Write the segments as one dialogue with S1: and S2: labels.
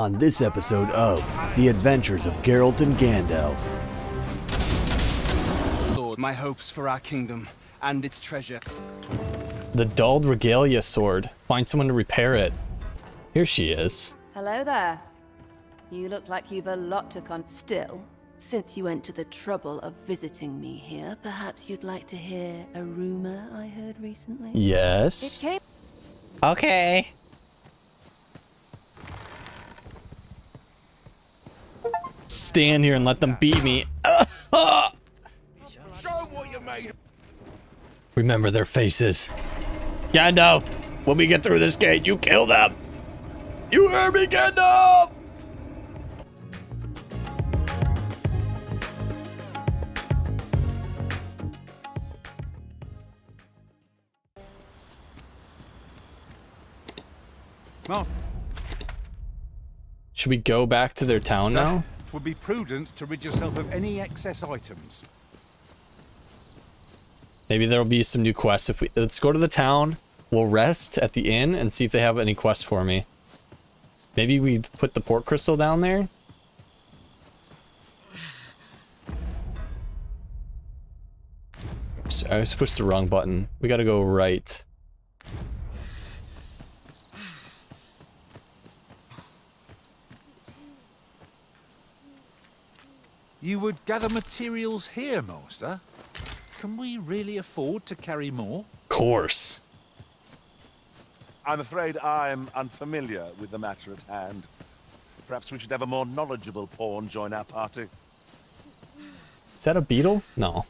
S1: on this episode of The Adventures of Geralt and Gandalf.
S2: Lord, my hopes for our kingdom and its treasure.
S3: The dulled regalia sword. Find someone to repair it. Here she is.
S4: Hello there. You look like you've a lot to con. Still, since you went to the trouble of visiting me here, perhaps you'd like to hear a rumor I heard recently? It
S3: Yes.
S4: came
S3: Okay. Stand here and let them beat me. Remember their faces. Gandalf, when we get through this gate, you kill them. You hear me, Gandalf? Should we go back to their town now?
S5: It would be prudent to rid yourself of any excess items.
S3: Maybe there'll be some new quests. If we let's go to the town, we'll rest at the inn and see if they have any quests for me. Maybe we put the port crystal down there. I just pushed the wrong button. We gotta go right.
S5: You would gather materials here, Master. Can we really afford to carry more?
S3: Of Course.
S6: I'm afraid I'm unfamiliar with the matter at hand. Perhaps we should have a more knowledgeable pawn join our party.
S3: Is that a beetle? No.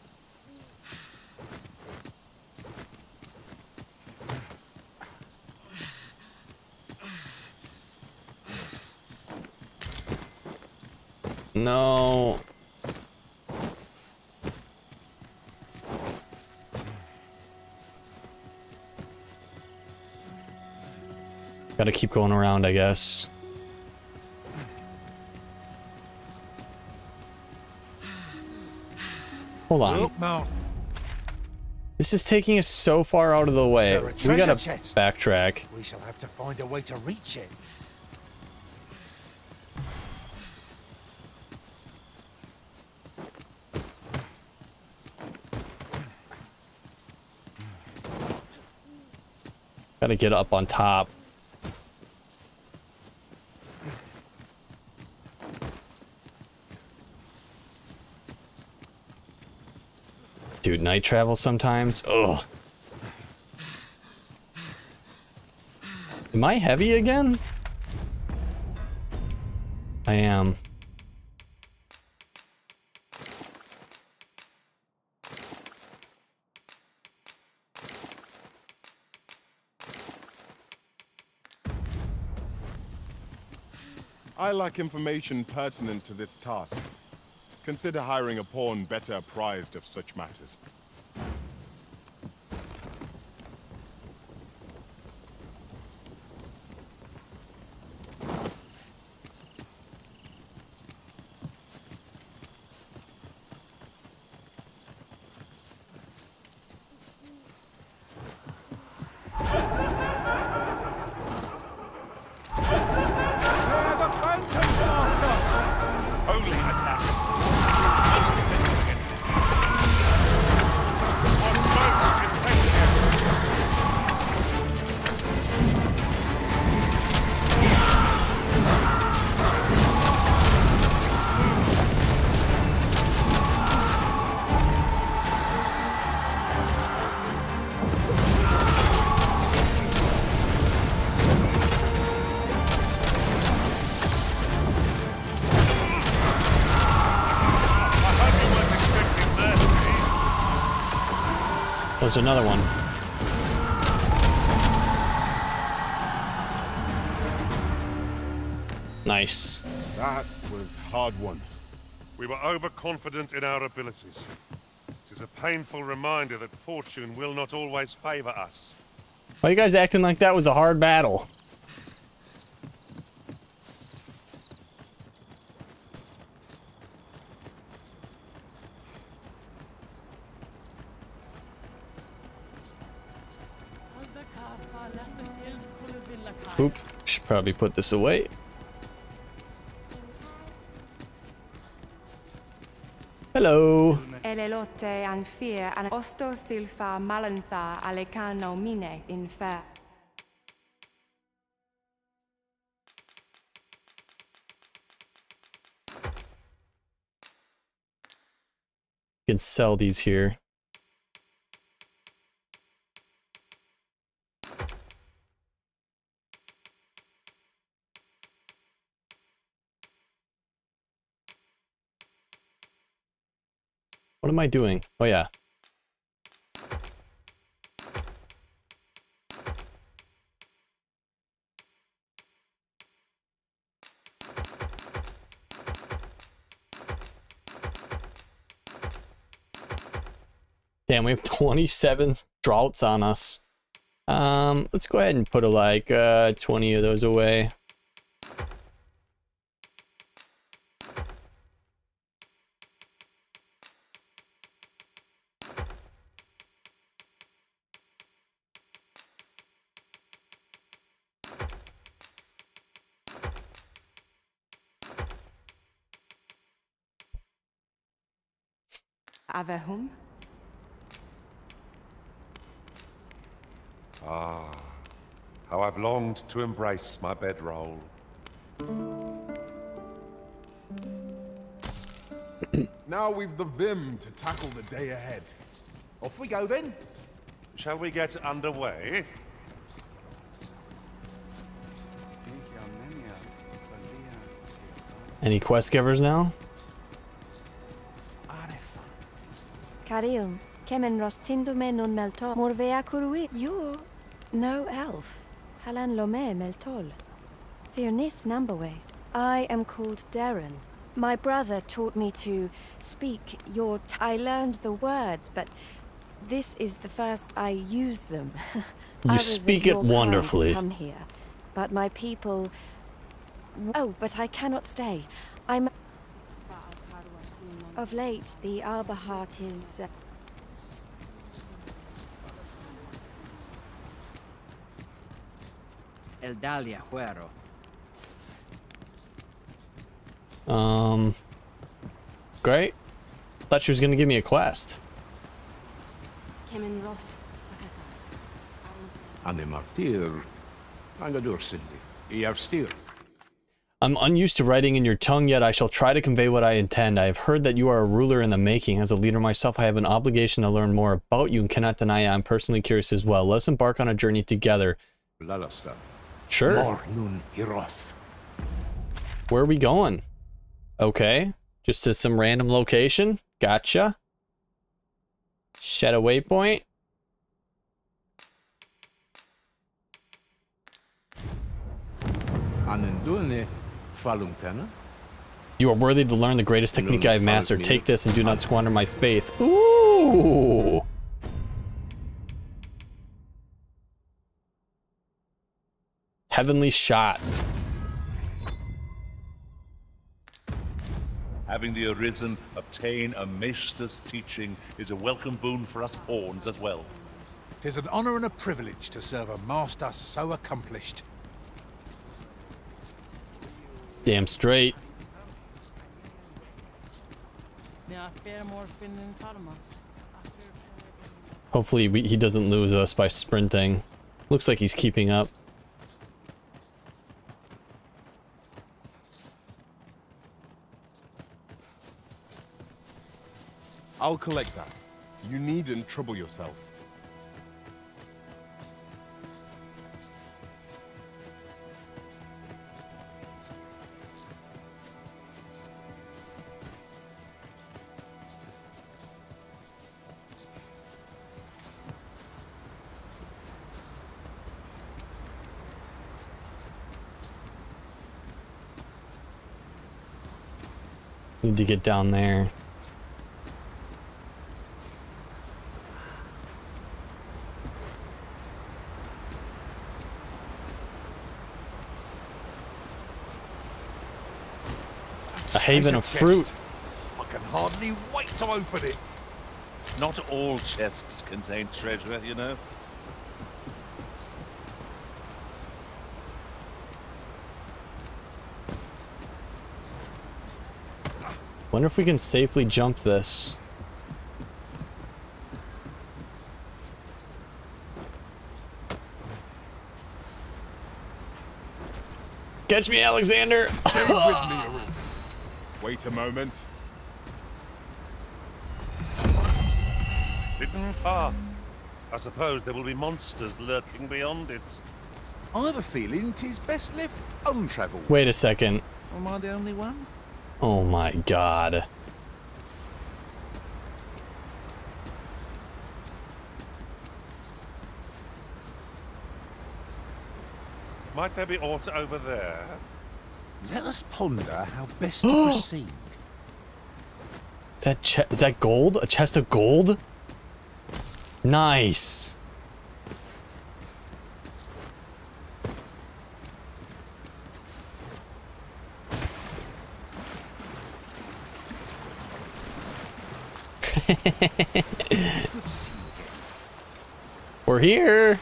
S3: No. Gotta keep going around, I guess. Hold on.
S5: Mal.
S3: This is taking us so far out of the way. We gotta
S5: chest?
S3: backtrack.
S5: We shall have to find a way to reach it.
S3: Gotta get up on top. Dude, night travel sometimes. Ugh. Am I heavy again? I am.
S7: I lack information pertinent to this task. Consider hiring a pawn better apprised of such matters.
S3: There's another one. Nice.
S7: That was hard won.
S8: We were overconfident in our abilities. It is a painful reminder that fortune will not always favor us.
S3: Why are you guys acting like that was a hard battle? Oop, should probably put this away. Hello.
S9: Elelote and fear and osto silfa malantha alecano mine.
S3: You can sell these here. What am I doing? Oh yeah. Damn, we have 27 droughts on us. Um, let's go ahead and put a, like uh, 20 of those away.
S9: Avehum?
S8: Ah, how I've longed to embrace my bedroll.
S7: Now we've the vim to tackle the day ahead.
S6: Off we go then.
S8: Shall we get underway?
S3: Any quest givers now?
S10: Kemen rostindo nun meltol. Morvea kurui. You're no elf. Halan lome meltol. Firnis nambawe. I am called Doireann. My brother taught me to speak your t I learned the words, but this is the first I use them.
S3: You speak it
S10: your kind have
S3: wonderfully.
S10: Come here, but my people. Oh, but I cannot stay. I'm. Of late, the Arborheart is. Uh,
S11: El Dalia Huero.
S3: Um, great. Thought she was gonna give me a quest.
S4: Kemen Ross.
S12: Anne martyr. Angadur Cindy. Iav steer.
S3: I'm unused to writing in your tongue, yet I shall try to convey what I intend. I have heard that you are a ruler in the making. As a leader myself, I have an obligation to learn more about you and cannot deny I'm personally curious as well. Let's embark on a journey together.
S12: Lalasta.
S3: Sure.
S12: Mor nun hiroth.
S3: Where are we going? Okay. Just to some random location. Gotcha. A waypoint.
S12: Falumtena.
S3: You are worthy to learn the greatest technique I have mastered. Take this and do not squander my faith. Ooh. Heavenly shot.
S6: Having the Arisen obtain a Master's teaching is a welcome boon for us pawns as well.
S5: Tis an honor and a privilege to serve a master so accomplished.
S3: Damn straight. Hopefully we, he doesn't lose us by sprinting. Looks like he's keeping up.
S7: I'll collect that. You needn't trouble yourself.
S3: Need to get down there. A haven of fruit.
S6: I can hardly wait to open it. Not all chests contain treasure, you know.
S3: Wonder if we can safely jump this. Catch me, Alexander!
S7: Me, Wait a moment.
S8: Hidden path. I suppose there will be monsters lurking beyond it.
S5: I have a feeling 'tis best left untravelled.
S3: Wait a second.
S5: Am I the only one?
S3: Oh my god.
S8: Might there be aught over there?
S5: Let us ponder how best to proceed.
S3: Is that che is that gold? A chest of gold? Nice. We're here.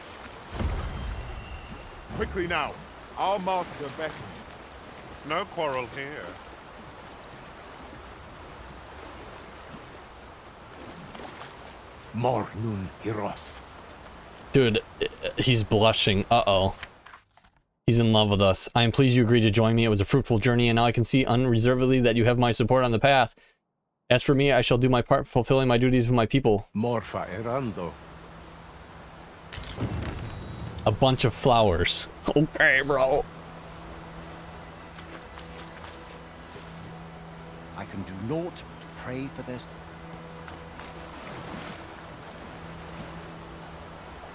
S7: Quickly now. Our master beckons.
S8: No quarrel here.
S12: Mornun Hiroth.
S3: Dude, uh, he's blushing. Uh-oh. He's in love with us. I am pleased you agreed to join me. It was a fruitful journey, and now I can see unreservedly that you have my support on the path. As for me, I shall do my part fulfilling my duties with my people.
S12: Morfa errando.
S3: A bunch of flowers. Okay, bro.
S2: I can do naught but pray for this.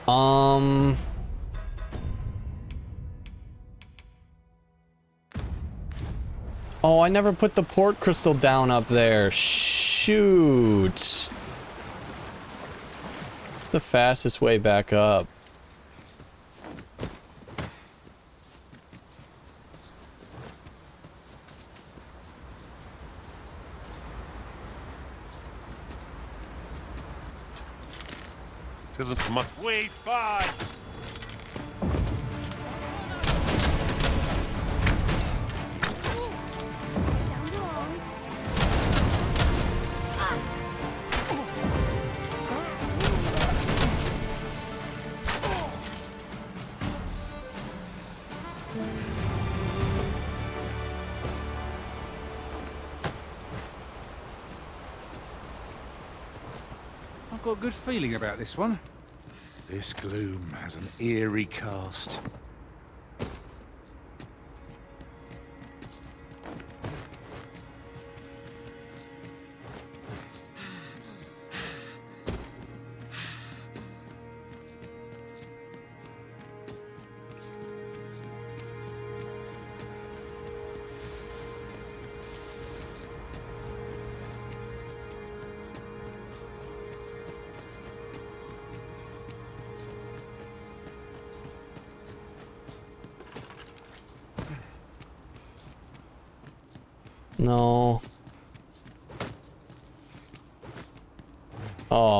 S3: Um... Oh, I never put the port crystal down up there. Shoot. It's the fastest way back up.
S8: Tisn't much. We fight!
S5: I've good feeling about this one. This gloom has an eerie cast.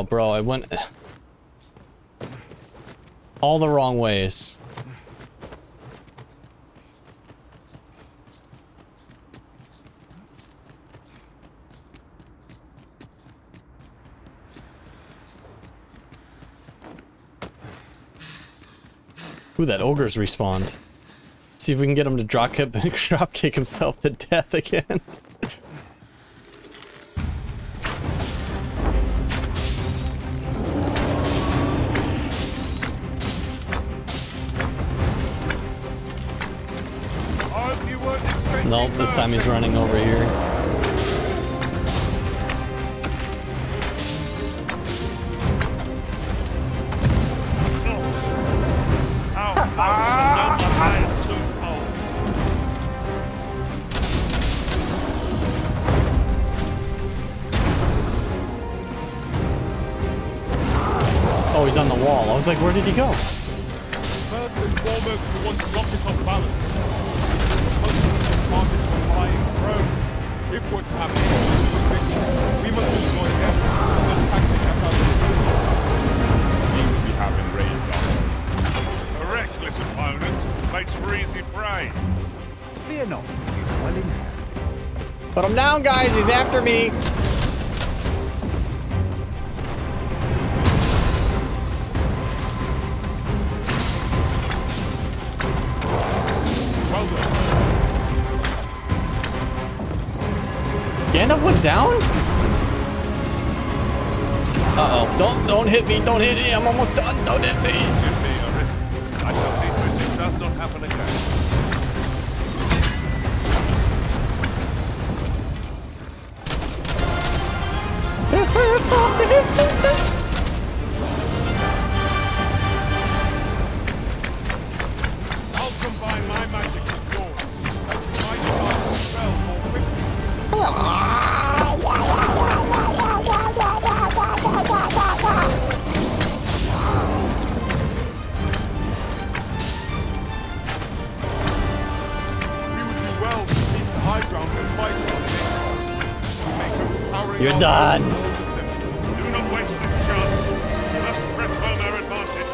S3: Bro, I went all the wrong ways. Ooh, that ogre's respawned. See if we can get him to drop kick, drop kick himself to death again. this time he's running over here. Oh, he's on the wall. I was like, where did he go? Guys. He's after me. Gandalf went down? Uh-oh. Don't don't hit me. Don't hit me. I'm almost done. Don't hit me. You're done.
S8: Do not waste this chance. We must press home our advantage.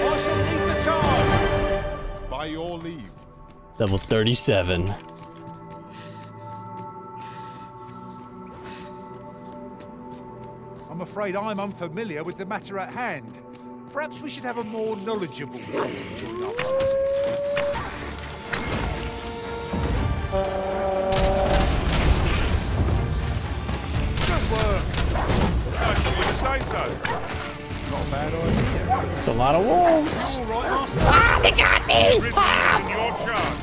S5: I shall lead the charge.
S7: By your leave.
S3: Level 37.
S5: I'm afraid I'm unfamiliar with the matter at hand. Perhaps we should have a more knowledgeable captain join our party.
S8: Nice of say so.
S5: Not a bad idea.
S3: It's a lot of wolves.
S5: All right, Master.
S8: Rid in your charge.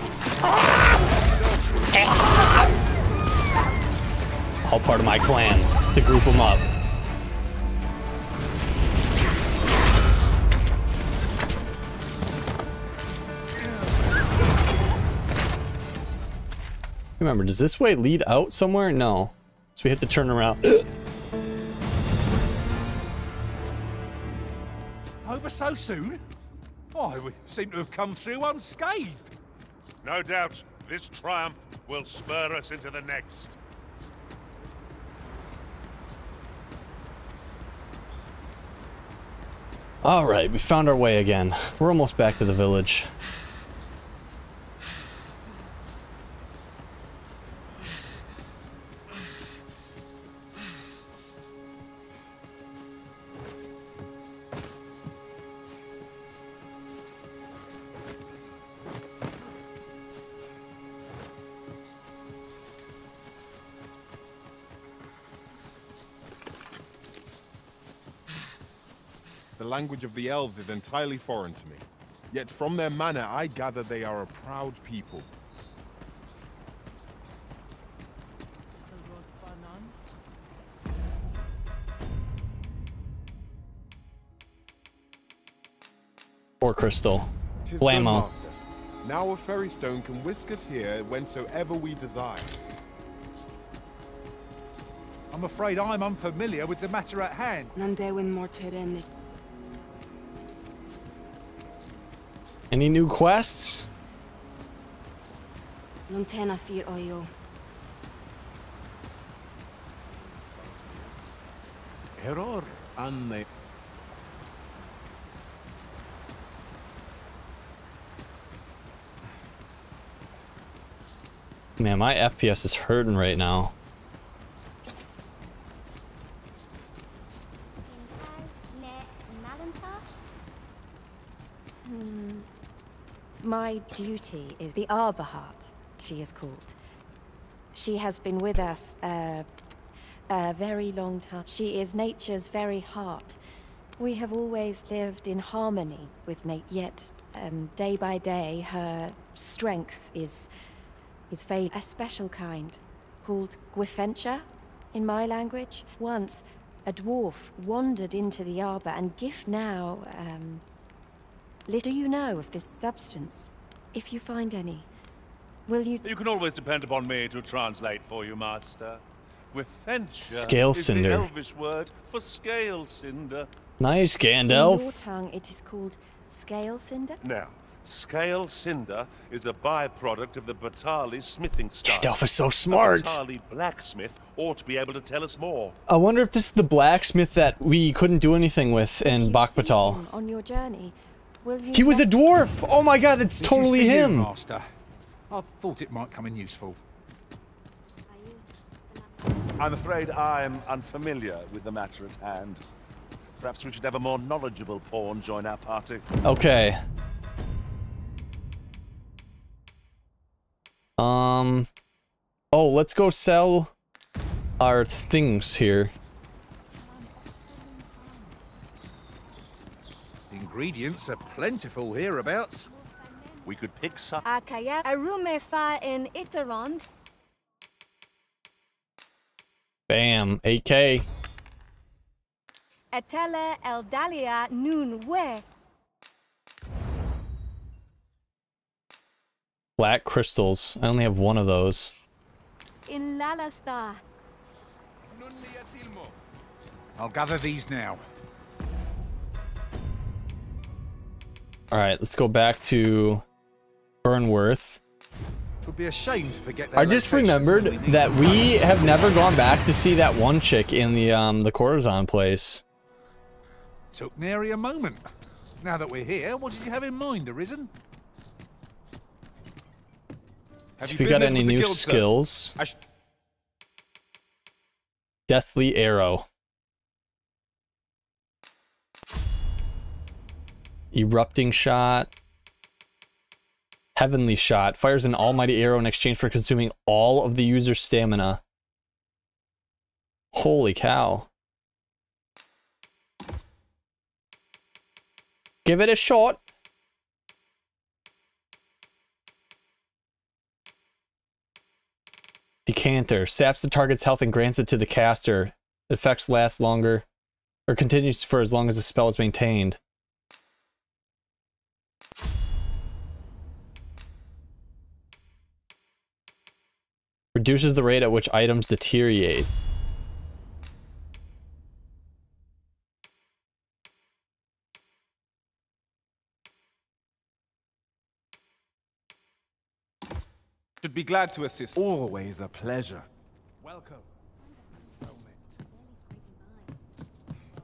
S3: All part of my clan to group them up. Remember, does this way lead out somewhere? No. So we have to turn around.
S5: Over so soon? Why, we seem to have come through unscathed.
S8: No doubt, this triumph will spur us into the next.
S3: All right, we found our way again. We're almost back to the village.
S7: The language of the elves is entirely foreign to me. Yet from their manner, I gather they are a proud people.
S3: Or crystal.
S7: Tis
S3: Blammo.
S7: Now a ferry stone can whisk us here whensoever we desire.
S5: I'm afraid I'm unfamiliar with the matter at hand.
S9: Nandewin morterene.
S3: Any new quests?
S9: Lontena fir oyo.
S12: Error anne.
S3: Man, my FPS is hurting right now.
S10: My duty is the Arborheart, she is called. She has been with us uh, a very long time. She is nature's very heart. We have always lived in harmony with nature, yet um, day by day her strength is is fading. A special kind, called Gwifencha, in my language. Once, a dwarf wandered into the arbor and gift now, um, Do you know of this substance? If you find any, will you...
S6: You can always depend upon me to translate for you, Master. Gwifentia
S3: Scale
S6: is
S3: cinder.
S6: the elvish word for scale cinder.
S3: Nice, Gandalf.
S10: In your tongue, it is called scale cinder?
S6: Now, scale cinder is a byproduct of the Battahli smithing style.
S3: Gandalf is so
S6: A
S3: smart.
S6: Battahli blacksmith ought to be able to tell us more.
S3: I wonder if this is the blacksmith that we couldn't do anything with in
S10: If you Bakbattahl. On your journey, will you...
S3: He was a dwarf! Oh my god, that's
S5: This is
S3: totally
S5: for you,
S3: him!
S5: Master. I thought it might come in useful.
S6: I'm afraid I'm unfamiliar with the matter at hand. Perhaps we should have a more knowledgeable pawn join our party.
S3: Okay. Um. Oh, let's go sell our things here.
S5: Ingredients are plentiful hereabouts.
S6: We could pick some.
S10: Akaya arume fa in Iterond.
S3: Bam. 8k.
S10: Etele eldalia nun we.
S3: Black crystals. I only have one of those.
S10: In Lalasta.
S5: I'll gather these now.
S3: Alright, let's go back to Vernworth.
S5: It would be a shame to forget
S3: I just remembered that we have never gone back to see that one chick in the um the Corazon place.
S5: Took nary a moment. Now that we're here, what did you have in mind, Arisen? Have you
S3: if we got any new
S5: guild,
S3: skills. Deathly Arrow. Erupting Shot. Heavenly Shot. Fires an almighty arrow in exchange for consuming all of the user's stamina. Holy cow. Give it a shot. Decanter. Saps the target's health and grants it to the caster. Effects last longer, or continues for as long as the spell is maintained. Reduces the rate at which items deteriorate.
S2: Should be glad to assist. Always a pleasure.
S5: Welcome.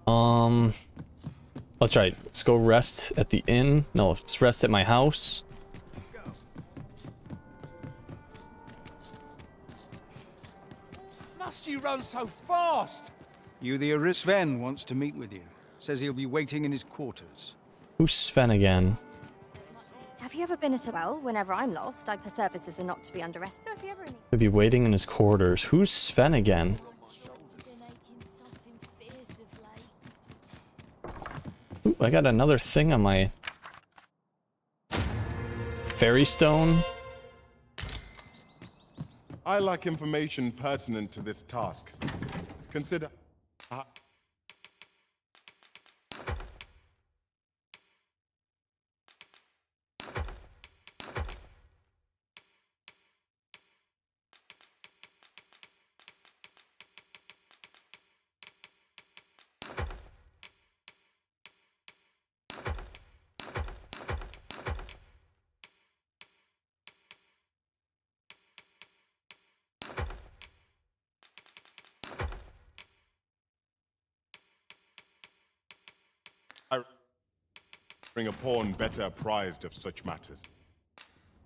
S3: Um, that's right. Let's go rest at the inn. No, let's rest at my house.
S2: Must you run so fast? You the Aris Sven wants to meet with you. Says he'll be waiting in his quarters.
S3: Who's Sven again?
S10: Have you ever been at a well? Whenever I'm lost, I her services are not to be underestimated. Have you ever any?
S3: Could be waiting in his quarters. Who's Sven again? Ooh, I got another thing on my ferry stone.
S7: I lack information pertinent to this task. Consider... bring a pawn better apprised of such matters.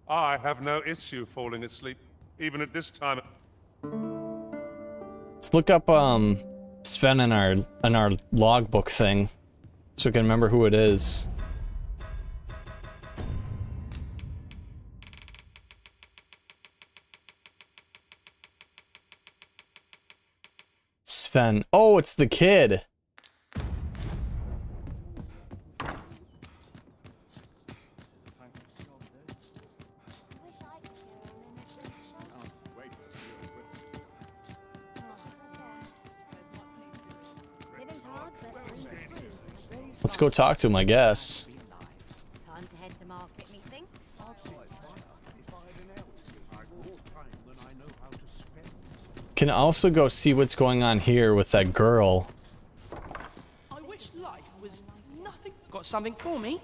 S8: I have no issue falling asleep, even at this time.
S3: Let's look up um Sven in our in our logbook thing, so we can remember who it is. Sven. Oh, it's the kid. Go talk to him, I guess.
S11: Time to head to market, methinks.
S3: Can also go see what's going on here with that girl.
S13: I wish life was nothing. Got something for me?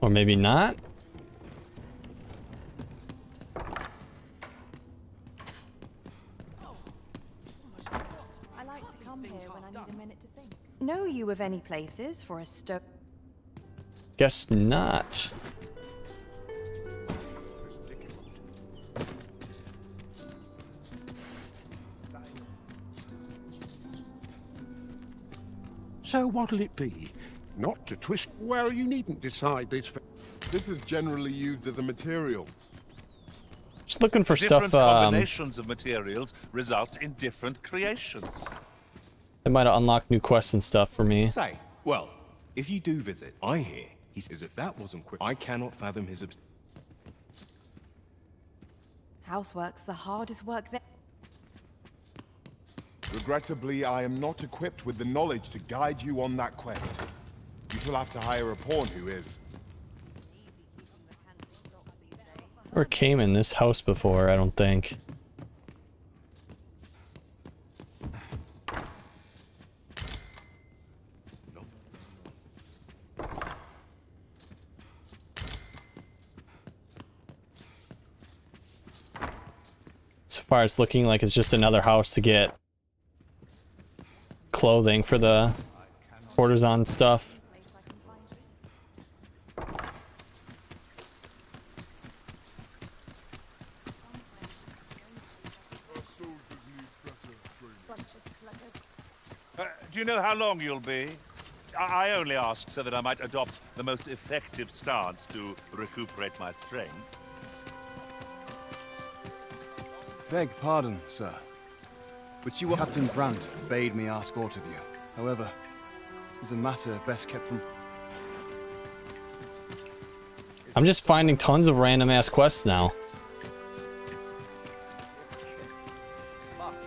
S3: Or maybe not.
S10: Of any places for a sto-
S3: Guess not.
S12: So what'll it be? Not to twist. Well, you needn't decide this. For...
S14: This is generally used as a material.
S3: Just looking for
S6: Different
S3: stuff. Um,
S6: combinations of materials result in different creations.
S3: They might have unlocked new quests and stuff for me.
S15: Say, well, if you do visit, I hear he says if that wasn't quick, I cannot fathom his. Abs-
S10: Housework's the hardest work there.
S14: Regrettably, I am not equipped with the knowledge to guide you on that quest. You shall have to hire a pawn who is.
S3: Or came in this house before, I don't think. Far it's looking like it's just another house to get clothing for the courtesan stuff.
S6: Uh, do you know how long you'll be? I, I only ask so that I might adopt the most effective stance to recuperate my strength.
S2: Beg pardon, sir. But you, Captain Brant, bade me ask aught of you. However, it's a matter best kept from...
S3: I'm just finding tons of random ass quests now.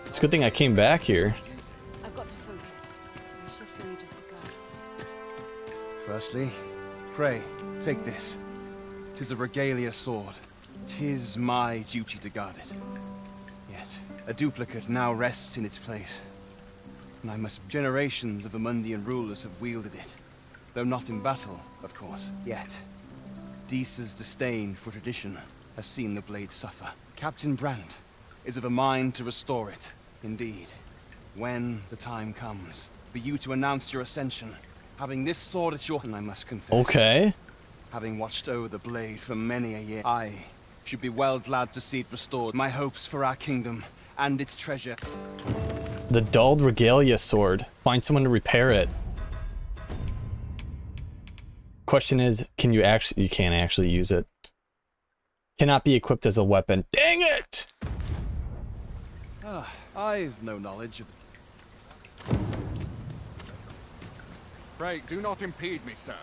S3: It's a good thing I came back here.
S4: I've got to focus. My shift's only just.
S2: Firstly, pray, take this. Tis a regalia sword. Tis my duty to guard it. A duplicate now rests in its place. And I must... Generations of Amundian rulers have wielded it. Though not in battle, of course, yet. Disa's disdain for tradition has seen the blade suffer. Captain Brant is of a mind to restore it, indeed. When the time comes for you to announce your ascension, having this sword at your... hand, I must confess...
S3: Okay.
S2: Having watched over the blade for many a year, I should be well glad to see it restored. My hopes for our kingdom and its treasure.
S3: The dulled regalia sword. Find someone to repair it. Question is, can you actually, you can't actually use it. Cannot be equipped as a weapon. Dang it!
S2: Ah, I've no knowledge of...
S7: Pray, do not impede me, sir.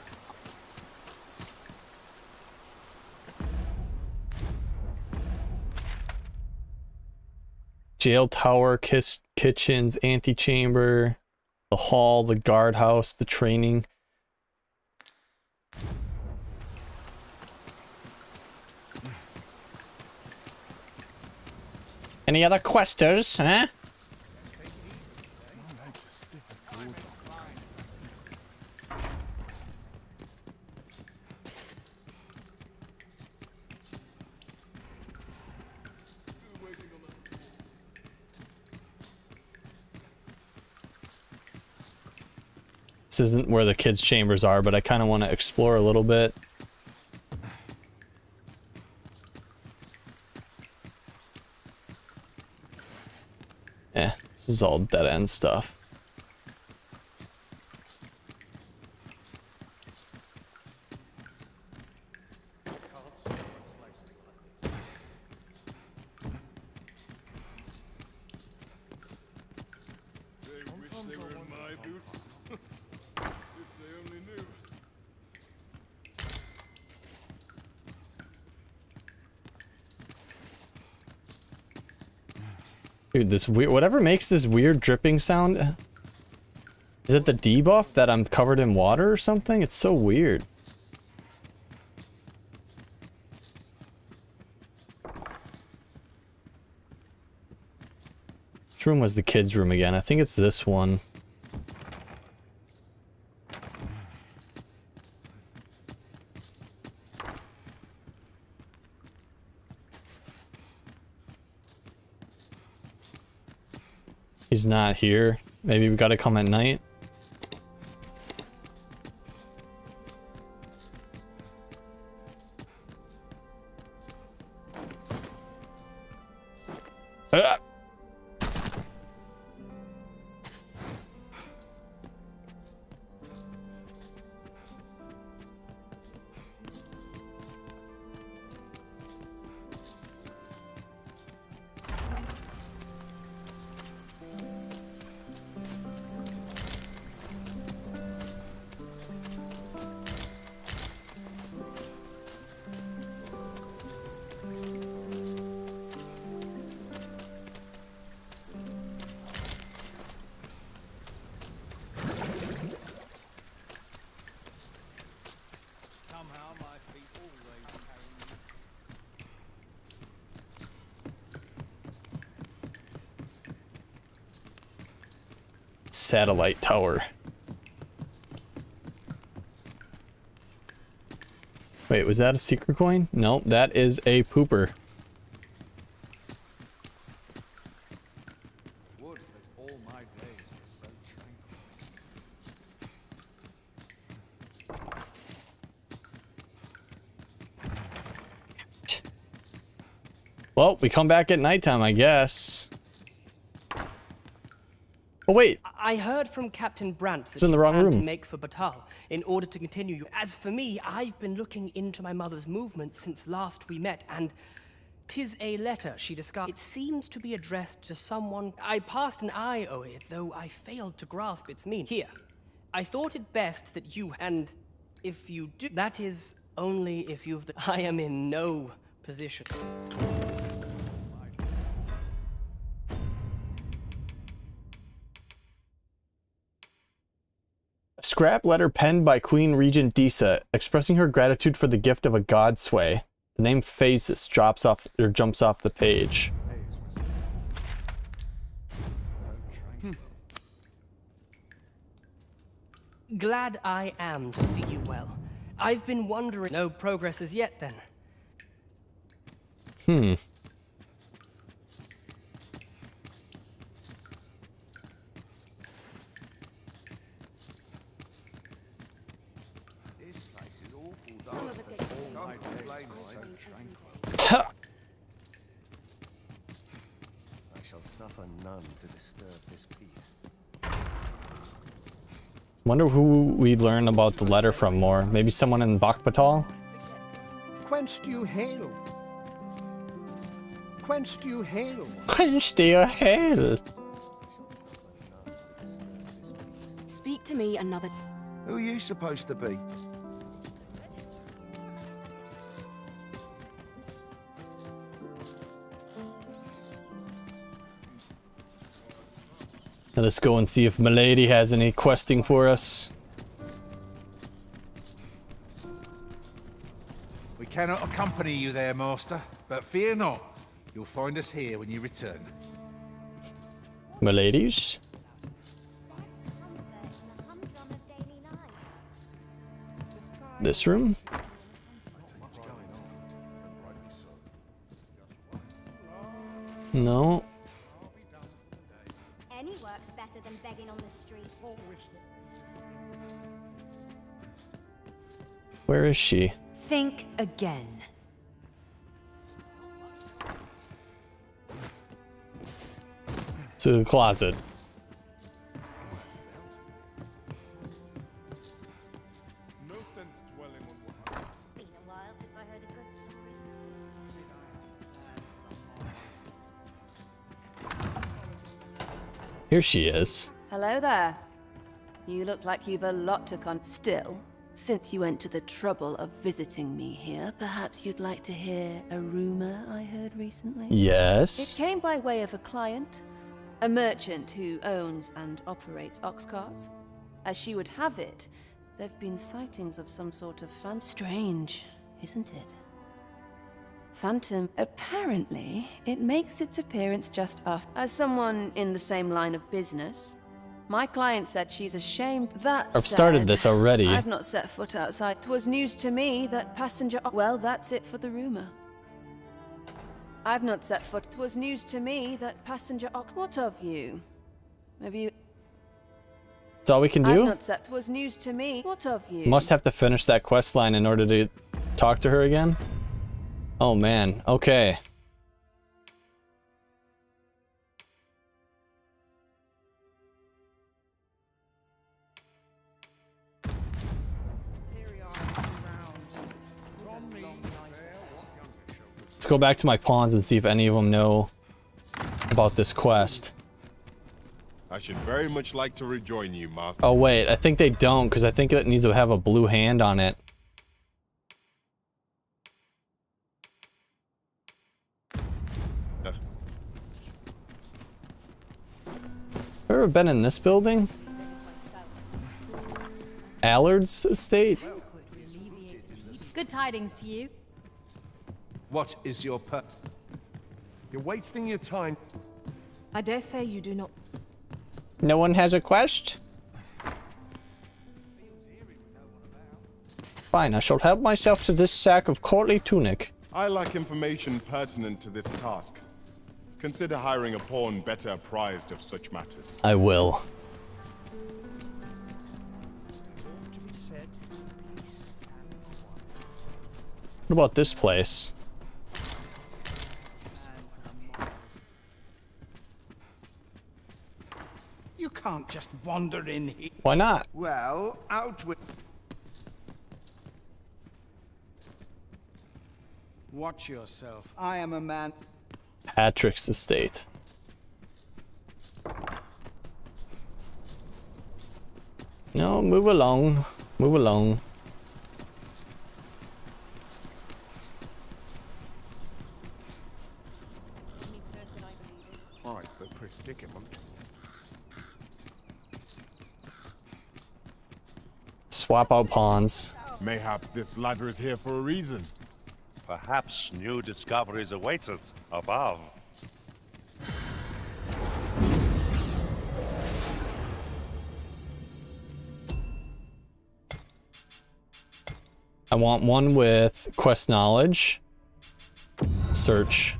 S3: Jail tower, kiss, kitchens, antechamber, the hall, the guardhouse, the training. Any other questers, huh? This isn't where the kids' chambers are, but I kind of want to explore a little bit. Yeah, this is all dead end stuff.
S7: Sometimes they were in my boots. if they only knew.
S3: Dude, this weird, whatever makes this weird dripping sound. Is it the debuff that I'm covered in water or something? It's so weird. Which room was the kids' room again? I think it's this one. He's not here. Maybe we gotta come at night. Tower. Wait, was that a secret coin? No, that is a pooper. Well, we come back at nighttime, I guess. Oh wait,
S13: I heard from Captain Brant that
S3: It's in the wrong
S13: plan to
S3: room.
S13: make for Battahl in order to continue. As for me, I've been looking into my mother's movements since last we met, and tis a letter she discovered. It seems to be addressed to someone. I passed an eye over it, though I failed to grasp its meaning. Here, I thought it best that you and if you do, that is only if you've. The, I am in no position.
S3: Scrap letter penned by Queen Regent Disa, expressing her gratitude for the gift of a Godsway. The name Phaesus drops off or jumps off the page.
S13: Glad I am to see you well. I've been wondering. No progress as yet, then.
S3: Hmm.
S5: This place is awful
S4: Some
S5: dark.
S4: of us get
S5: All my
S4: crazy.
S5: days were so tranquil.
S3: Ha!
S16: I shall suffer none to disturb this peace.
S3: Wonder who we learn about the letter from more. Maybe someone in Bakbattahl?
S12: Whence do you hail? Whence do you hail?
S3: Quench their hail?
S17: Speak to me another.
S16: Who are you supposed to be?
S3: Let us go and see if Milady has any questing for us.
S5: We cannot accompany you there, Master, but fear not. You'll find us here when you return.
S3: Miladies? This room? No.
S11: Any work's better than begging on the street.
S3: Oh, Where is she?
S17: Think again.
S3: To the closet. Here she is.
S4: Hello there. You look like you've a lot to con. Still, since you went to the trouble of visiting me here, perhaps you'd like to hear a rumor I heard recently?
S3: Yes.
S4: It came by way of a client, a merchant who owns and operates ox carts. As she would have it, there've been sightings of some sort of fan. Strange, isn't it? Phantom. Apparently, it makes its appearance just after. As someone in the same line of business, my client said she's ashamed. That
S3: I've started this already.
S4: I've not set foot outside. 'Twas news to me that passenger. Well, that's it for the rumor. I've not set foot. 'Twas news to me that passenger ox. What of you? Have you?
S3: That's all we can do?
S4: I've not that was news to me. What of you?
S3: Must have to finish that quest line in order to talk to her again? Oh man, okay. Let's go back to my pawns and see if any of them know about this quest.
S7: I should very much like to rejoin you, Master.
S3: Oh wait, I think they don't because I think it needs to have a blue hand on it. Have ever been in this building? Allard's estate?
S10: Good tidings to you.
S12: What is your per...
S18: You're wasting your time.
S9: I dare say you do not.
S3: No one has a quest? Fine, I shall help myself to this sack of courtly tunic.
S7: I lack information pertinent to this task. Consider hiring a pawn better apprised of such matters.
S3: I will. What about this place?
S19: You can't just wander in here.
S3: Why not?
S19: Well, out with... Watch yourself. I am a man...
S3: Patrick's estate. No, move along. Move along.
S18: Right, the predicament.
S3: Swap out pawns.
S7: Mayhap this ladder is here for a reason.
S6: Perhaps new discoveries await us above.
S3: I want one with quest knowledge. Search.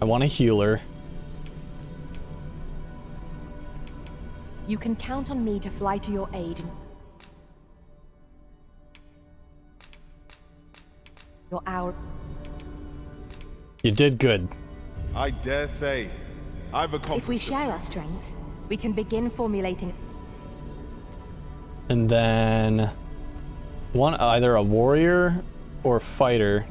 S3: I want a healer.
S10: You can count on me to fly to your aid. Your hour.
S3: You did good.
S7: I dare say. I've accomplished.
S10: If we share our strengths, we can begin formulating.
S3: And then one either a warrior or fighter.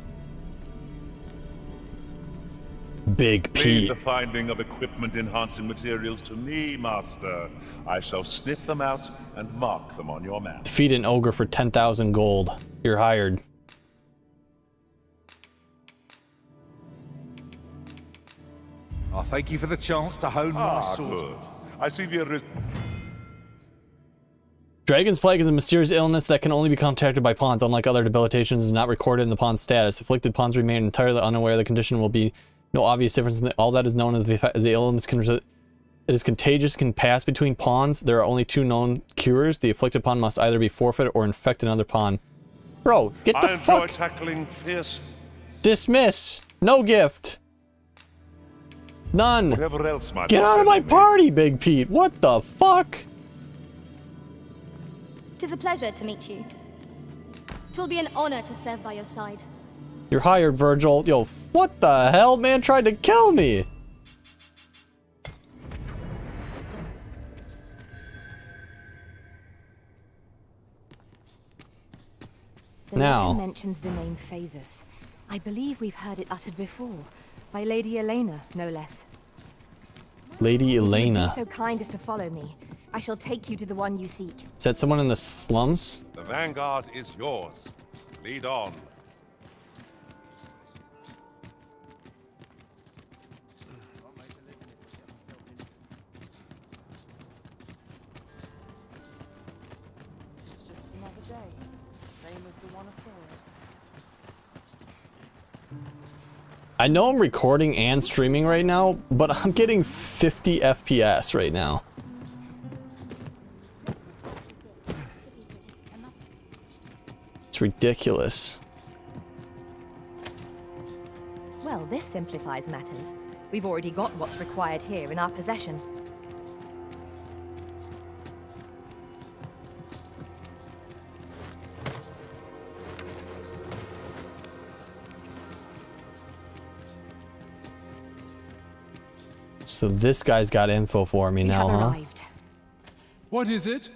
S3: Big
S6: P.
S3: Pete.
S6: the finding of equipment enhancing materials to me, Master. I shall sniff them out and mark them on your map.
S3: Defeat an ogre for 10,000 gold. You're hired.
S5: I thank you for the chance to hone my
S6: Ah,
S5: sword.
S6: good. I see the ori-
S3: Dragon's Plague is a mysterious illness that can only be contacted by pawns. Unlike other debilitations, is not recorded in the pawn's status. Afflicted pawns remain entirely unaware of the condition will be no obvious difference. In the, all that is known is the, the illness can resi- it is contagious, can pass between pawns. There are only two known cures. The afflicted pawn must either be forfeit or infect another pawn. Bro, get the
S20: I enjoy
S3: fuck
S20: tackling fierce.
S3: dismiss. No gift. None.
S6: Whatever else might
S3: Get out of my
S6: to me.
S3: party, Big Pete. What the fuck?
S11: Tis a pleasure to meet you. Twill be an honor to serve by your side.
S3: You're hired, Virgil. Yo, what the hell? Man tried to kill me.
S10: The
S3: Now.
S10: letter mentions the name Phaesus. I believe we've heard it uttered before. By Lady Elena, no less.
S3: Lady Elena.
S10: Be so kind as to follow me. I shall take you to the one you seek.
S3: Is that someone in the slums?
S6: The vanguard is yours. Lead on.
S3: I know I'm recording and streaming right now, but I'm getting 50 FPS right now. It's ridiculous.
S17: Well, this simplifies matters. We've already got what's required here in our possession.
S3: So this guy's got info for me now, huh?
S21: What is it?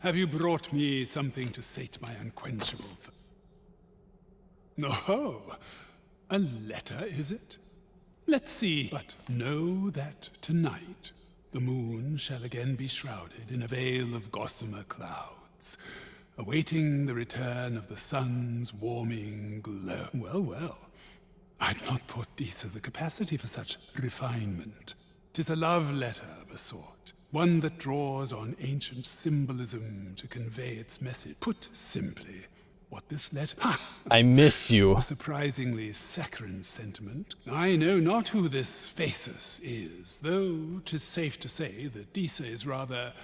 S21: Have you brought me something to sate my unquenchable th No, a letter, is it? Let's see. But know that tonight the moon shall again be shrouded in a veil of gossamer clouds, awaiting the return of the sun's warming glow. Well, well. I'd not put Disa the capacity for such refinement. Tis a love letter of a sort, one that draws on ancient symbolism to convey its message. Put simply, what this letter... Ha!
S3: I miss you.
S21: A surprisingly saccharine sentiment. I know not who this Phaesus is, though tis safe to say that Disa is rather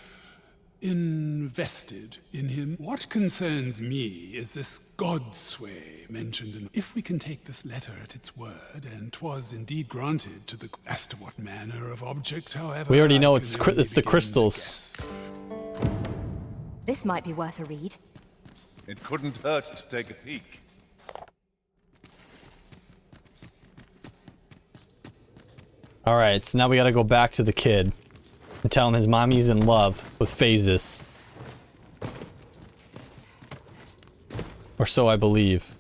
S21: invested in him. What concerns me is this Godsway mentioned in... If we can take this letter at its word, and 'twas indeed granted to the... As to what manner of object, however...
S3: We already know it's
S21: can
S3: it's the crystals.
S17: This might be worth a read.
S6: It couldn't hurt to take a peek.
S3: All right, so now we gotta go back to the kid and tell him his mommy's in love with Phaesus. Or so I believe.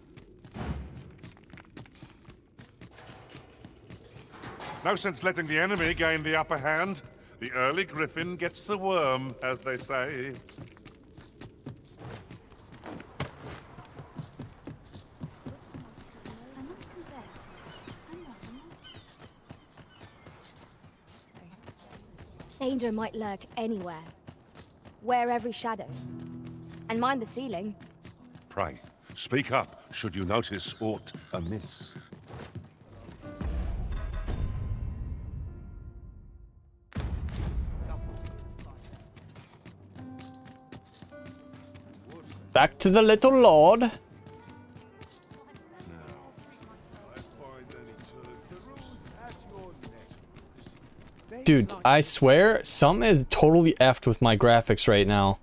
S8: No sense letting the enemy gain the upper hand. The early griffin gets the worm, as they say.
S11: Danger might lurk anywhere. Wear every shadow. And mind the ceiling.
S8: Pray, speak up should you notice aught amiss.
S3: Back to the little lord. Dude, I swear, something is totally effed with my graphics right now.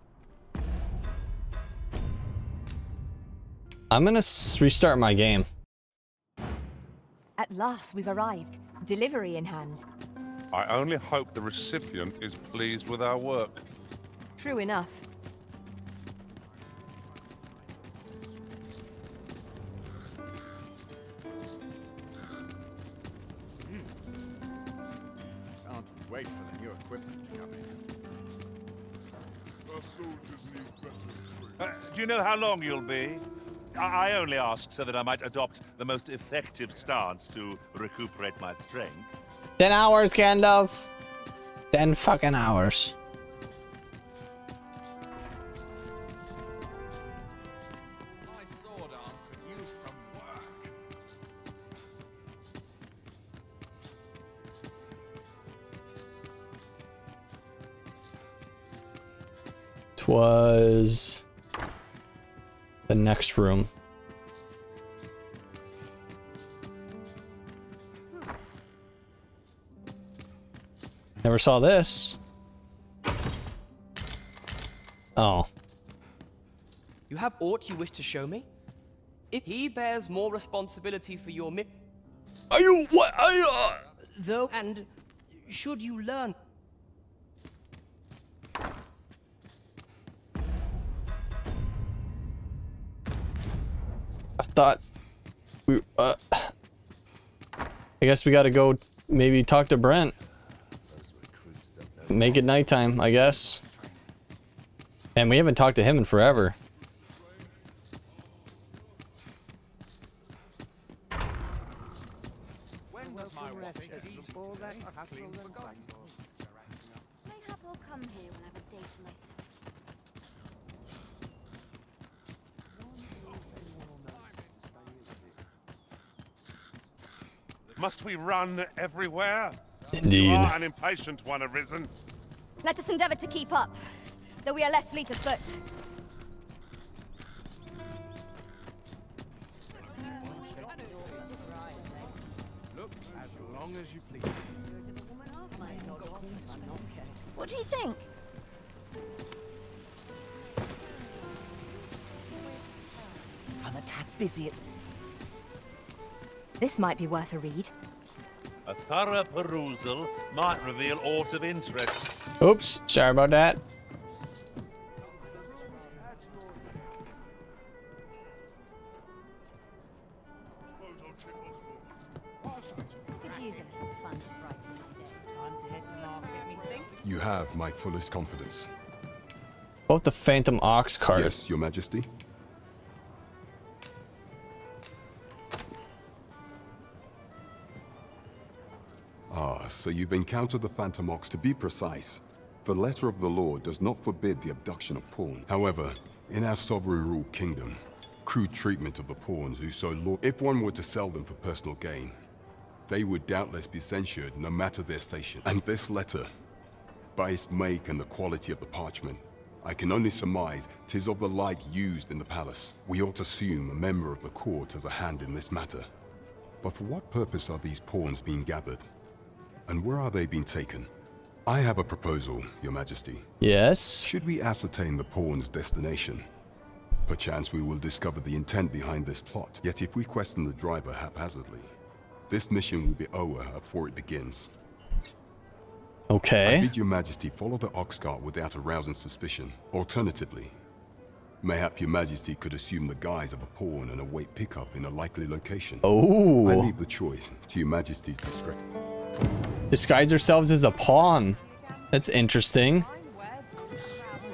S3: I'm gonna restart my game.
S17: At last, we've arrived. Delivery in hand.
S8: I only hope the recipient is pleased with our work.
S17: True enough.
S6: Uh, do you know how long you'll be? I, I only ask so that I might adopt the most effective stance to recuperate my strength.
S3: Ten hours, Gandalf. Ten fucking hours.
S5: My
S3: the next room. Never saw this. Oh.
S13: You have aught you wish to show me? If he bears more responsibility for your mi-
S3: Are you what? Are you? uh,
S13: Though, and should you learn
S3: thought we uh I guess we gotta go maybe talk to Brant. Make it nighttime, I guess. And we haven't talked to him in forever.
S5: When was my watch from all that hassle and bangor?
S11: Mayhap I'll come here when I've a day to myself.
S8: Must we run everywhere?
S3: Indeed.
S8: You are an impatient one arisen.
S11: Let us endeavor to keep up, though we are less fleet of foot.
S19: Look as long as you please.
S10: What do you think?
S17: I'm a tad busy at... This might be worth a read.
S6: A thorough perusal might reveal aught of interest.
S3: Oops, sorry about that.
S17: Could use a little fun to brighten my day.
S22: Time to head to market, methinks.
S23: You have my fullest confidence.
S3: About the Phantom Ox cart.
S23: Yes, Your Majesty. So you've encountered the Phantom Ox. To be precise, the letter of the law does not forbid the abduction of pawn. However, in our sovereign ruled kingdom, crude treatment of the pawns who so law. If one were to sell them for personal gain, they would doubtless be censured no matter their station. And this letter, by its make and the quality of the parchment, I can only surmise tis of the like used in the palace. We ought to assume a member of the court has a hand in this matter. But for what purpose are these pawns being gathered? And where are they being taken? I have a proposal, Your Majesty.
S3: Yes?
S23: Should we ascertain the pawn's destination? Perchance we will discover the intent behind this plot. Yet if we question the driver haphazardly, this mission will be over before it begins.
S3: Okay.
S23: I bid your majesty follow the ox cart without arousing suspicion. Alternatively, mayhap your majesty could assume the guise of a pawn and await pickup in a likely location.
S3: Oh.
S23: I leave the choice to your majesty's discretion.
S3: Disguise ourselves as a pawn. That's interesting.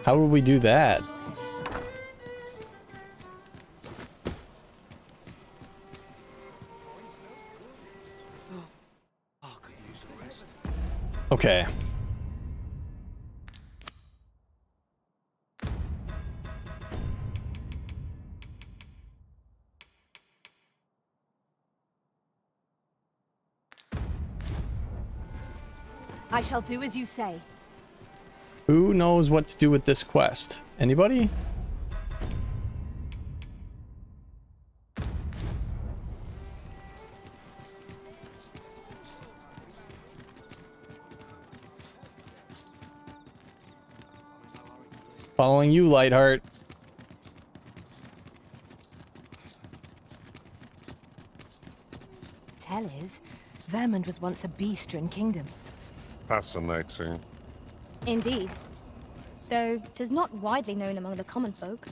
S3: How would we do that? Okay.
S17: I shall do as you say.
S3: Who knows what to do with this quest? Anybody? Following you, Lightheart.
S17: Tell is, Vermund was once a beastren kingdom.
S8: Fascinating.
S11: Indeed. Though 'tis not widely known among the common folk.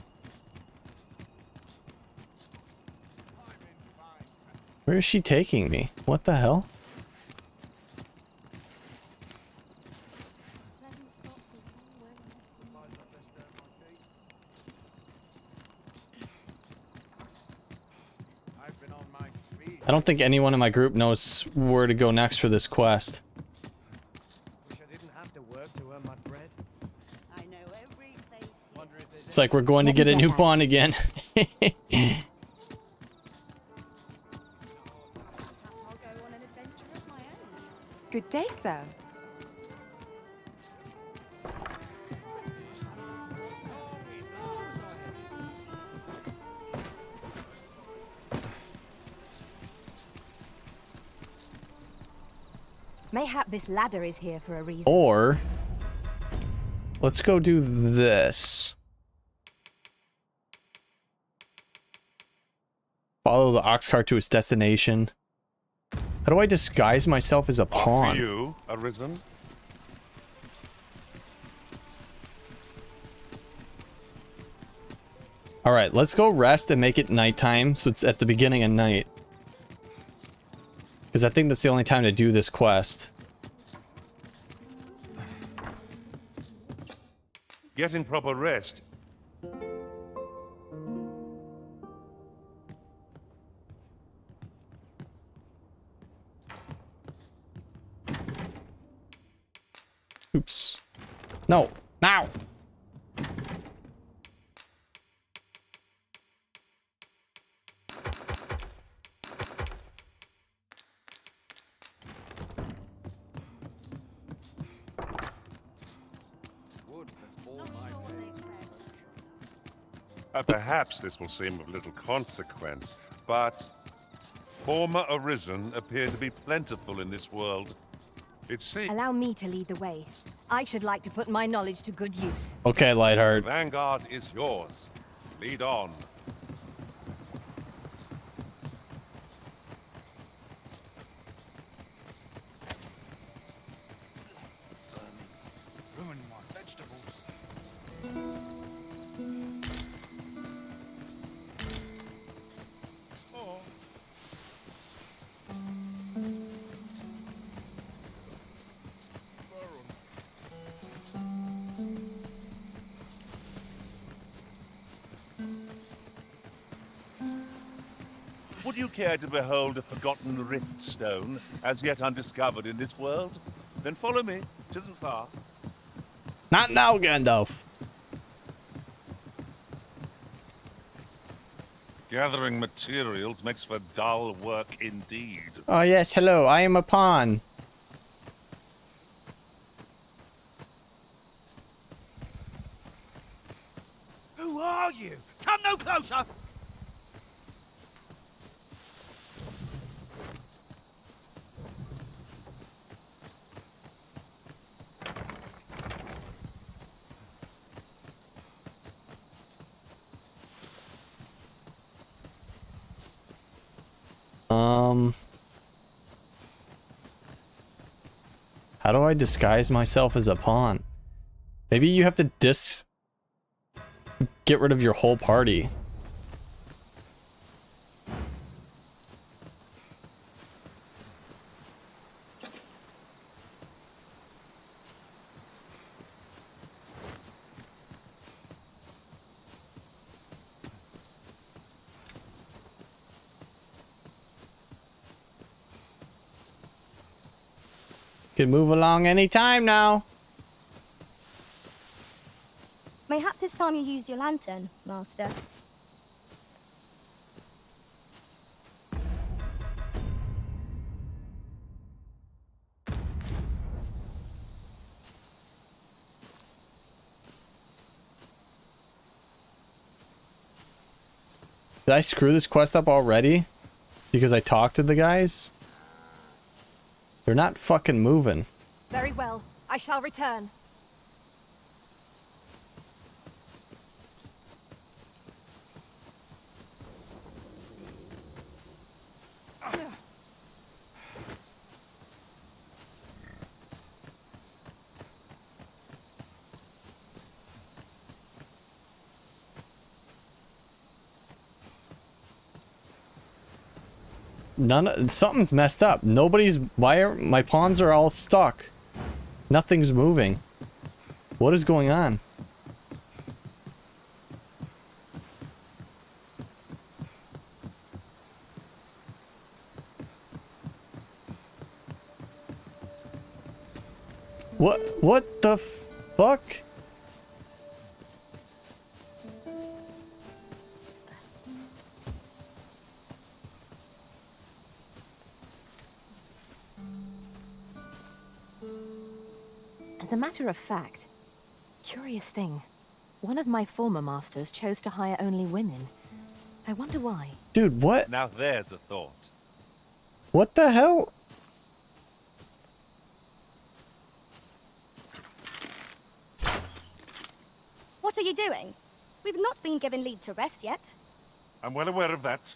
S3: Where is she taking me? What the hell? I don't think anyone in my group knows where to go next for this quest.
S16: Wish I didn't have to work to earn my bread.
S3: It's like we're going to get a new pawn again.
S9: Good day, sir.
S17: Mayhap this ladder is here for a reason.
S3: or let's go do this. Follow the ox cart to its destination. How do I disguise myself as a pawn?
S8: you, Arisen.
S3: All right, let's go rest and make it nighttime so it's at the beginning of night. Because I think that's the only time to do this quest.
S8: Getting proper rest.
S3: Oops. No. Now.
S8: Uh, perhaps this will seem of little consequence, but
S17: former arisen appear to be plentiful in this world. It seems...
S11: Allow me to lead the way. I should like to put my knowledge to good use.
S3: Okay, Lightheart.
S17: Vanguard is yours. Lead on.
S6: Care to behold a forgotten rift stone, as yet undiscovered in this world? Then follow me. It isn't far.
S3: Not now, Gandalf.
S6: Gathering materials makes for dull work indeed.
S3: Oh, yes, hello. I am a pawn.
S5: Who are you? Come no closer!
S3: Um. How do I disguise myself as a pawn? Maybe you have to dis... Get rid of your whole party. Can move along any time now.
S11: Mayhap it's time you use your lantern, Master.
S3: Did I screw this quest up already? Because I talked to the guys? They're not fucking moving.
S11: Very well. I shall return.
S3: None something's messed up. Nobody's why are my pawns are all stuck. Nothing's moving. What is going on?
S10: As a matter of fact, curious thing. One of my former masters chose to hire only women. I wonder why.
S3: Dude, what?
S6: Now there's a thought.
S3: What the hell?
S11: What are you doing? We've not been given leave to rest yet.
S17: I'm well aware of that.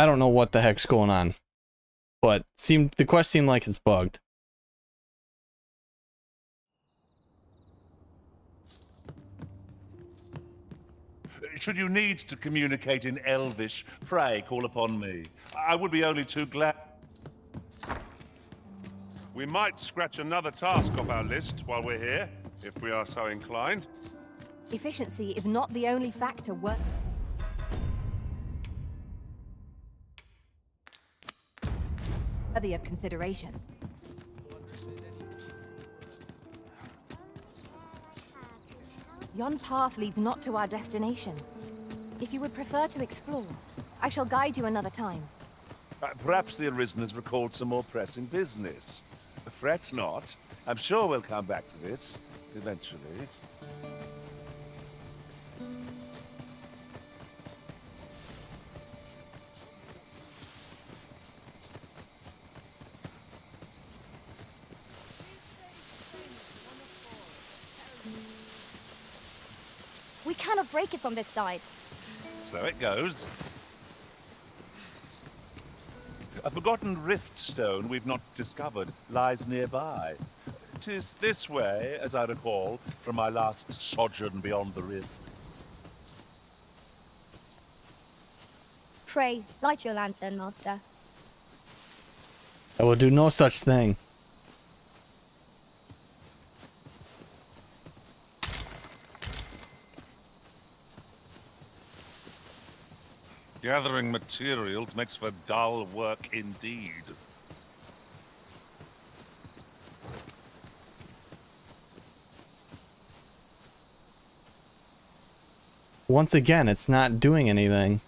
S3: I don't know what the heck's going on. But seemed the quest seemed like it's bugged.
S6: Should you need to communicate in Elvish, pray call upon me. I would be only too glad.
S17: We might scratch another task off our list while we're here, if we are so inclined.
S11: Efficiency is not the only factor worth...
S10: Worthy of consideration. Yon path leads not to our destination. If you would prefer to explore,
S17: I shall guide you another time.
S6: Uh, perhaps the Arisen has recalled some more pressing business. Fret not. I'm sure we'll come back to this, eventually.
S11: Break it from this side.
S6: So it goes. A forgotten rift stone we've not discovered lies nearby. Tis this way, as I recall, from my last sojourn beyond the rift.
S11: Pray, light your lantern, Master.
S3: I will do no such thing.
S6: Gathering materials makes for dull work indeed.
S3: Once again, it's not doing anything.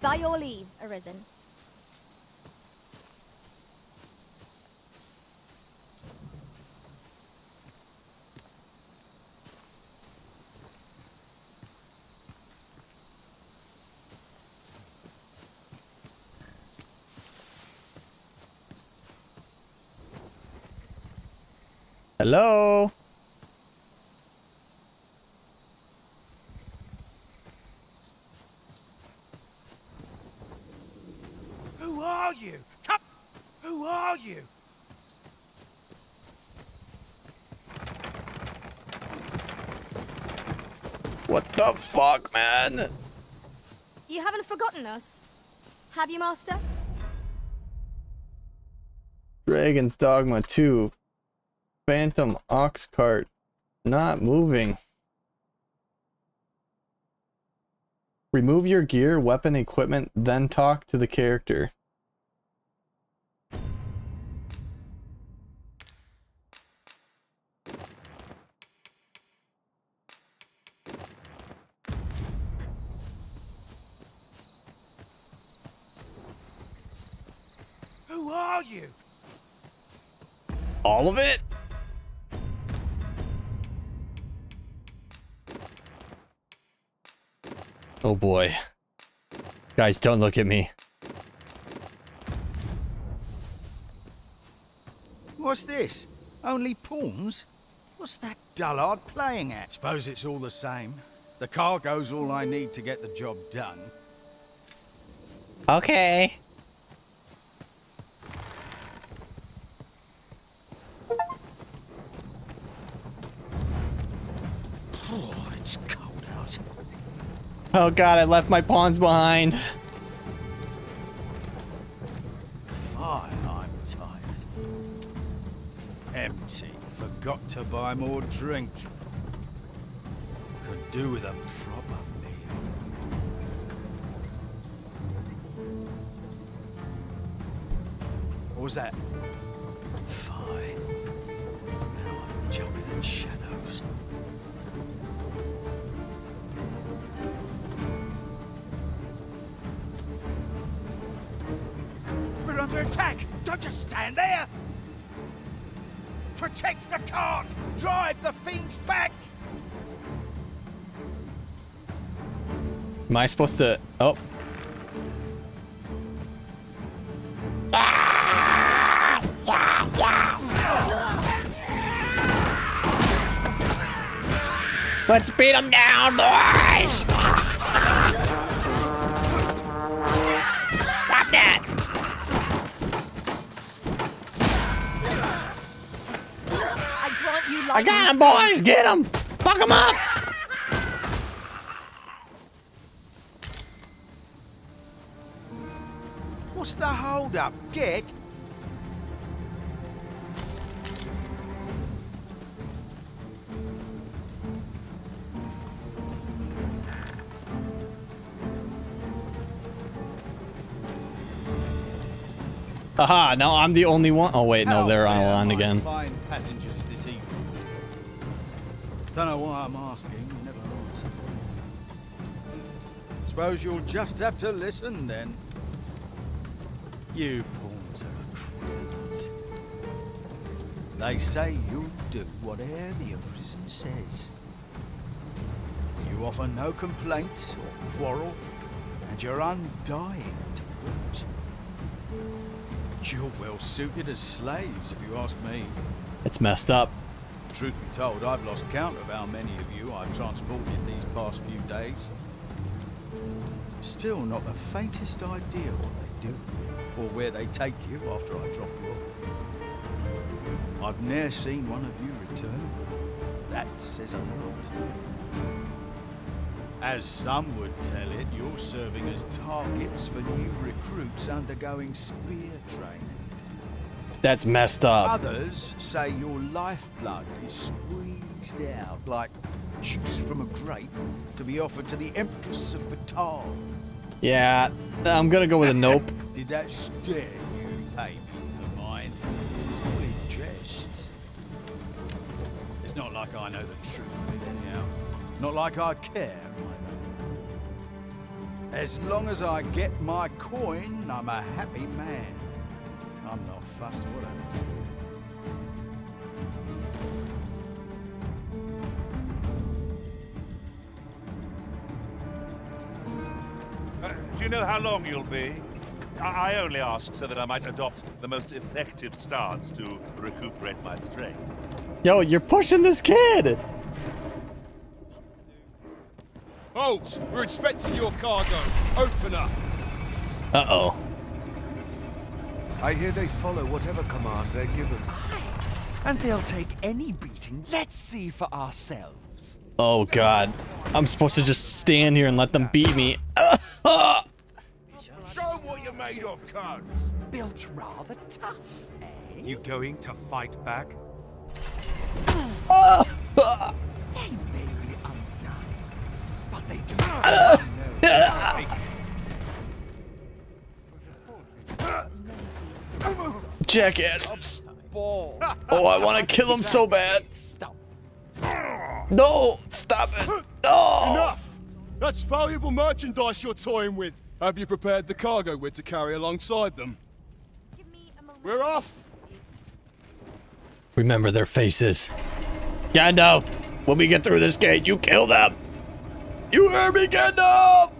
S11: By your leave, Arisen.
S3: Hello?
S19: Who are you? Come! Who are you?
S3: What the fuck, man?
S11: You haven't forgotten us, have you, Master?
S3: Dragon's Dogma 2. Phantom Ox Cart. Not moving. Remove your gear, weapon, equipment, then talk to the character.
S19: Who are you?
S3: All of it? Oh boy. Guys, don't look at me.
S19: What's this? Only pawns? What's that dullard playing at? Suppose it's all the same. The cargo's all I need to get the job done.
S3: Okay.
S19: Oh
S3: god, I left my pawns behind.
S19: I'm tired. Empty. Forgot to buy more drink. Could do with a proper meal. What was that? Protect the cart! Drive the fiends back!
S3: Am I supposed to... Oh. Let's beat them down, boys!
S11: I
S3: got him, boys! Get him! Fuck him up!
S19: What's the hold up? Get
S3: Aha, now I'm the only one. Oh wait, no, they're on
S19: fare
S3: line
S19: my
S3: again.
S19: Don't know why I'm asking. You never answer. Suppose you'll just have to listen then. You pawns are a lot. They say you'll do whatever the prison says. You offer no complaint or quarrel, and you're undying to boot. You're well suited as slaves, if you ask me.
S3: It's messed up.
S19: Truth be told, I've lost count of how many of you I've transported these past few days. Still not the faintest idea what they do, or where they take you after I drop you off. I've ne'er seen one of you return. That says a lot. As some would tell it, you're serving as targets for new recruits undergoing spear training.
S3: That's messed up.
S19: Others say your lifeblood is squeezed out like juice from a grape to be offered to the Empress of Battahl.
S3: Yeah, I'm gonna go with a nope.
S19: Did that scare you, baby The mind It's all in jest. It's not like I know the truth of it anyhow. Not like I care either. As long as I get my coin, I'm a happy man. I'm what happens to you.
S6: Uh, do you know how long you'll be? I, I only ask so that I might adopt the most effective stance to recuperate my strength.
S3: Yo, you're pushing this kid.
S24: Halt! We're expecting your cargo. Open up.
S3: Uh oh.
S16: I hear they follow whatever command they're given.
S25: And they'll take any beating. Let's see for ourselves.
S3: Oh god. I'm supposed to just stand here and let them beat me.
S24: Show what you're made of, cuds.
S25: Built rather tough, eh?
S26: You going to fight back?
S25: They may be undone, but they do still know
S3: Jackasses. Oh, I want to kill them so bad. No, stop it. No.
S24: Enough! That's valuable merchandise you're toying with. Have you prepared the cargo we're to carry alongside them? We're off!
S3: Remember their faces. Gandalf, when we get through this gate, you kill them. You hear me, Gandalf?